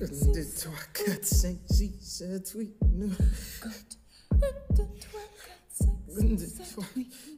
De-toi quatre, cinq, six, sept, huit, Good. Un, deux, trois, quatre, cinq, six,